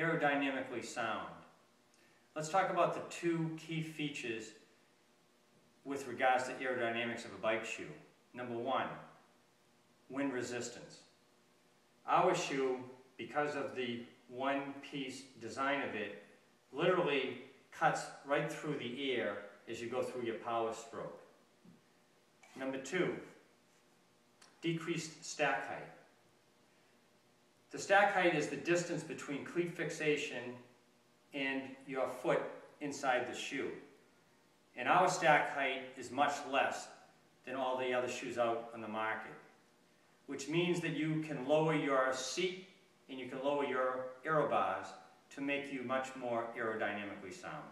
aerodynamically sound. Let's talk about the two key features with regards to aerodynamics of a bike shoe. Number one, wind resistance. Our shoe, because of the one-piece design of it, literally cuts right through the air as you go through your power stroke. Number two, decreased stack height. The stack height is the distance between cleat fixation and your foot inside the shoe. And our stack height is much less than all the other shoes out on the market, which means that you can lower your seat and you can lower your aero bars to make you much more aerodynamically sound.